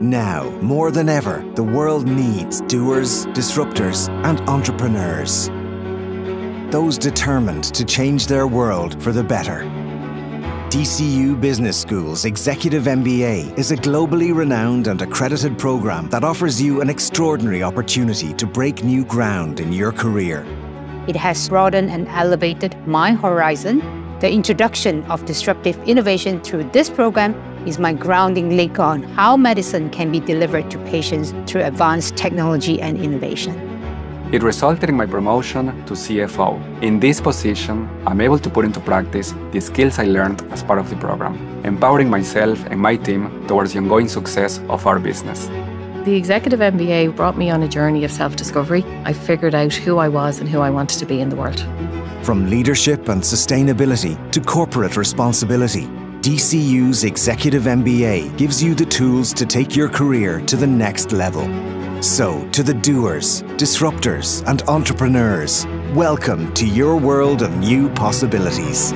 Now, more than ever, the world needs doers, disruptors, and entrepreneurs. Those determined to change their world for the better. DCU Business School's Executive MBA is a globally renowned and accredited program that offers you an extraordinary opportunity to break new ground in your career. It has broadened and elevated my horizon. The introduction of disruptive innovation through this program is my grounding link on how medicine can be delivered to patients through advanced technology and innovation. It resulted in my promotion to CFO. In this position, I'm able to put into practice the skills I learned as part of the program, empowering myself and my team towards the ongoing success of our business. The Executive MBA brought me on a journey of self discovery. I figured out who I was and who I wanted to be in the world. From leadership and sustainability to corporate responsibility, DCU's Executive MBA gives you the tools to take your career to the next level. So, to the doers, disruptors, and entrepreneurs, welcome to your world of new possibilities.